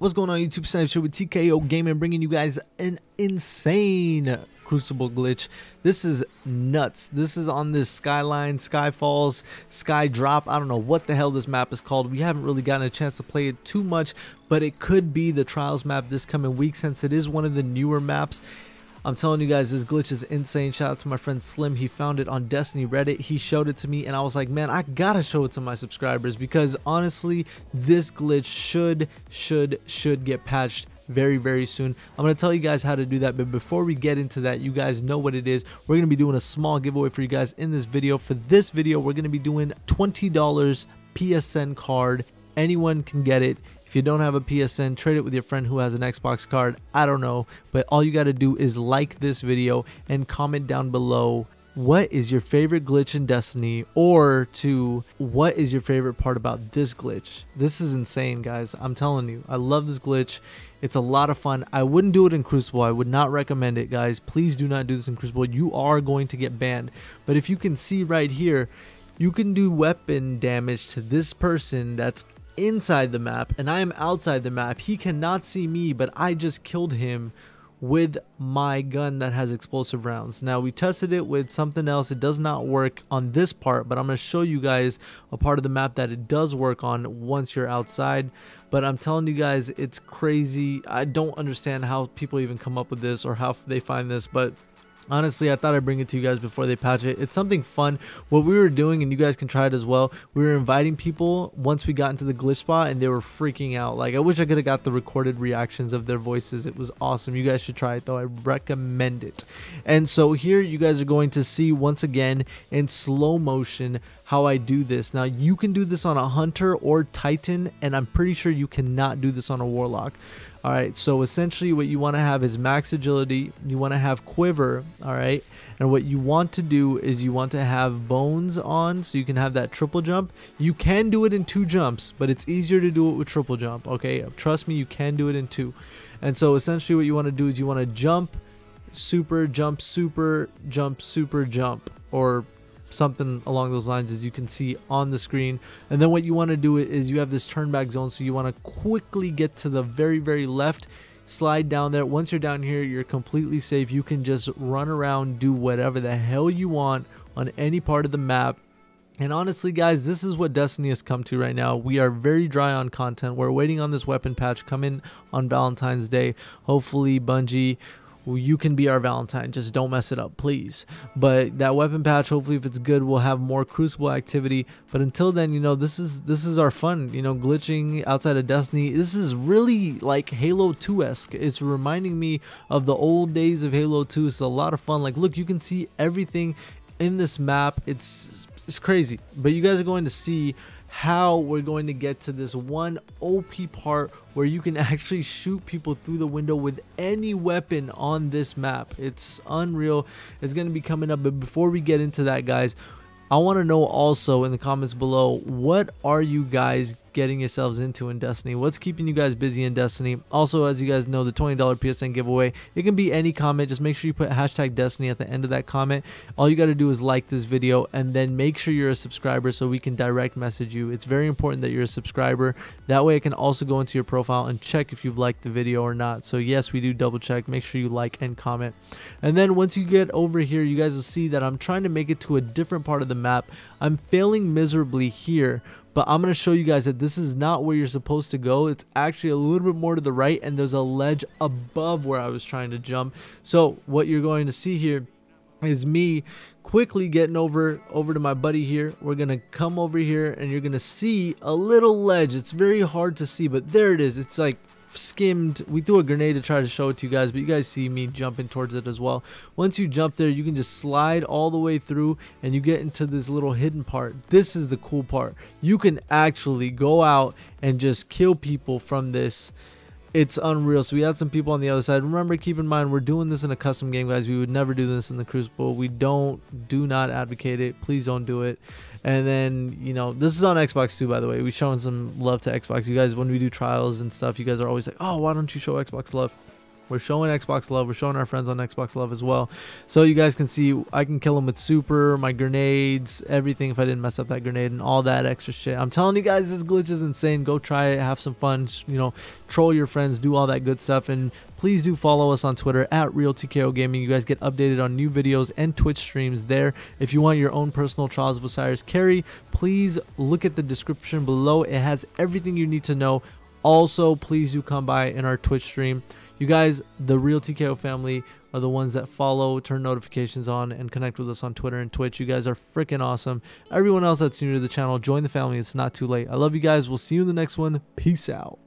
What's going on YouTube? Sniper with TKO Gaming bringing you guys an insane Crucible glitch. This is nuts. This is on this Skyline, Skyfalls, Sky Drop. I don't know what the hell this map is called. We haven't really gotten a chance to play it too much, but it could be the Trials map this coming week since it is one of the newer maps. I'm telling you guys, this glitch is insane. Shout out to my friend Slim. He found it on Destiny Reddit. He showed it to me, and I was like, man, I gotta show it to my subscribers because honestly, this glitch should, should, should get patched very very soon i'm going to tell you guys how to do that but before we get into that you guys know what it is we're going to be doing a small giveaway for you guys in this video for this video we're going to be doing $20 psn card anyone can get it if you don't have a PSN, trade it with your friend who has an Xbox card. I don't know, but all you got to do is like this video and comment down below what is your favorite glitch in Destiny or to what is your favorite part about this glitch. This is insane, guys. I'm telling you, I love this glitch. It's a lot of fun. I wouldn't do it in Crucible. I would not recommend it, guys. Please do not do this in Crucible. You are going to get banned. But if you can see right here, you can do weapon damage to this person that's inside the map and I am outside the map. He cannot see me, but I just killed him with my gun that has explosive rounds. Now we tested it with something else. It does not work on this part, but I'm going to show you guys a part of the map that it does work on once you're outside. But I'm telling you guys, it's crazy. I don't understand how people even come up with this or how they find this, but honestly i thought i'd bring it to you guys before they patch it. It's something fun. What we were doing and you guys can try it as well we were inviting people once we got into the glitch spot and they were freaking out. Like i wish i could have got the recorded reactions of their voices. It was awesome. You guys should try it though. I recommend it. And so here you guys are going to see once again in slow motion how I do this. Now you can do this on a hunter or titan and I'm pretty sure you cannot do this on a warlock. All right, so essentially what you want to have is max agility, you want to have quiver, all right? And what you want to do is you want to have bones on so you can have that triple jump. You can do it in two jumps, but it's easier to do it with triple jump, okay? Trust me, you can do it in two. And so essentially what you want to do is you want to jump, super, jump, super, jump, super, jump, or something along those lines as you can see on the screen and then what you want to do is you have this turn back zone so you want to quickly get to the very very left slide down there once you're down here you're completely safe you can just run around do whatever the hell you want on any part of the map and honestly, guys, this is what Destiny has come to right now. We are very dry on content. We're waiting on this weapon patch coming on Valentine's Day. Hopefully, Bungie you can be our Valentine. Just don't mess it up, please. But that weapon patch, hopefully, if it's good, we'll have more Crucible activity. But until then, you know, this is this is our fun. You know, glitching outside of Destiny. This is really like Halo 2 esque. It's reminding me of the old days of Halo 2. It's a lot of fun. Like, look, you can see everything in this map. It's it's crazy. But you guys are going to see how we're going to get to this one OP part where you can actually shoot people through the window with any weapon on this map. It's unreal. It's going to be coming up. But before we get into that, guys, I want to know also in the comments below, what are you guys getting yourselves into in Destiny? What's keeping you guys busy in Destiny? Also, as you guys know, the $20 PSN giveaway, it can be any comment. Just make sure you put hashtag Destiny at the end of that comment. All you got to do is like this video and then make sure you're a subscriber so we can direct message you. It's very important that you're a subscriber. That way I can also go into your profile and check if you've liked the video or not. So yes, we do double check. Make sure you like and comment. And then once you get over here, you guys will see that I'm trying to make it to a different part of the map. I'm failing miserably here but I'm going to show you guys that this is not where you're supposed to go. It's actually a little bit more to the right and there's a ledge above where I was trying to jump. So what you're going to see here is me quickly getting over over to my buddy here we're gonna come over here and you're gonna see a little ledge it's very hard to see but there it is it's like skimmed we threw a grenade to try to show it to you guys but you guys see me jumping towards it as well once you jump there you can just slide all the way through and you get into this little hidden part this is the cool part you can actually go out and just kill people from this it's unreal. So we had some people on the other side. Remember, keep in mind, we're doing this in a custom game, guys. We would never do this in the Crucible. We don't, do not advocate it. Please don't do it. And then, you know, this is on Xbox too, by the way. We've shown some love to Xbox. You guys, when we do trials and stuff, you guys are always like, oh, why don't you show Xbox love? We're showing Xbox love. We're showing our friends on Xbox love as well. So you guys can see I can kill them with super, my grenades, everything if I didn't mess up that grenade and all that extra shit. I'm telling you guys, this glitch is insane. Go try it. Have some fun. You know, troll your friends. Do all that good stuff. And please do follow us on Twitter at RealTKO Gaming. You guys get updated on new videos and Twitch streams there. If you want your own personal Trials of Osiris carry, please look at the description below. It has everything you need to know. Also, please do come by in our Twitch stream. You guys, the real TKO family, are the ones that follow, turn notifications on, and connect with us on Twitter and Twitch. You guys are freaking awesome. Everyone else that's new to the channel, join the family. It's not too late. I love you guys. We'll see you in the next one. Peace out.